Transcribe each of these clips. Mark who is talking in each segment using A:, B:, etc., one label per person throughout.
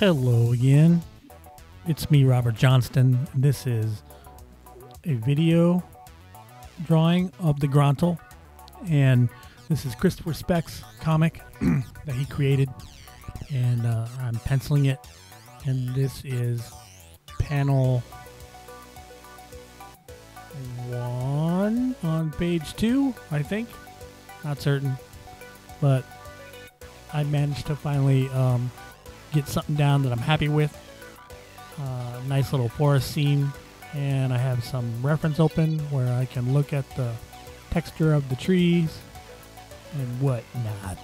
A: Hello again. It's me, Robert Johnston. This is a video drawing of the Grontl, and this is Christopher Specht's comic that he created, and uh, I'm penciling it. And this is panel one on page two, I think. Not certain, but I managed to finally um, get something down that I'm happy with. Uh, nice little forest scene, and I have some reference open where I can look at the texture of the trees and whatnot.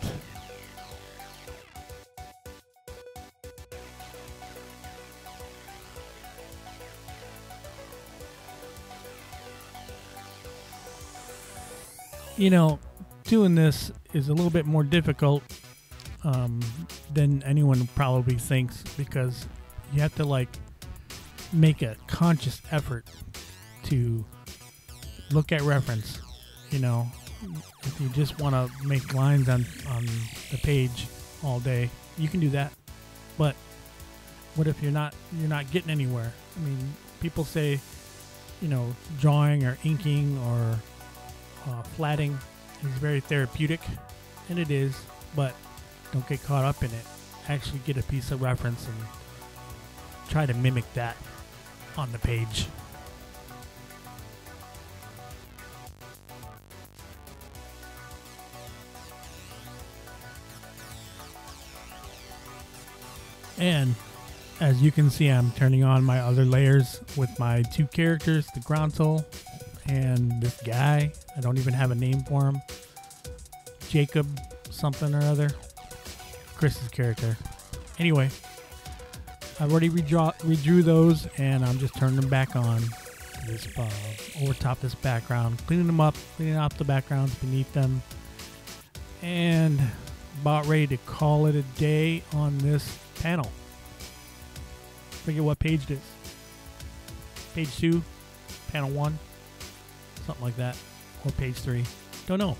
A: You know, doing this is a little bit more difficult um, than anyone probably thinks because you have to like make a conscious effort to look at reference. You know, if you just want to make lines on on the page all day, you can do that. But what if you're not you're not getting anywhere? I mean, people say, you know, drawing or inking or uh, flatting is very therapeutic, and it is. But don't get caught up in it. Actually, get a piece of reference and try to mimic that on the page. And as you can see, I'm turning on my other layers with my two characters, the Grontl and this guy. I don't even have a name for him. Jacob something or other. Chris's character. Anyway, I've already redraw, redrew those and I'm just turning them back on this uh, over top this background, cleaning them up, cleaning up the backgrounds beneath them, and about ready to call it a day on this panel. Forget what page it is. Page two, panel one, something like that, or page three. Don't know.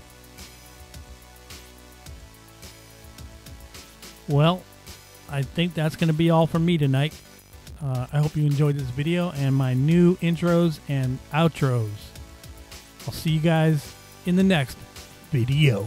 A: Well, I think that's going to be all for me tonight. Uh, I hope you enjoyed this video and my new intros and outros. I'll see you guys in the next video.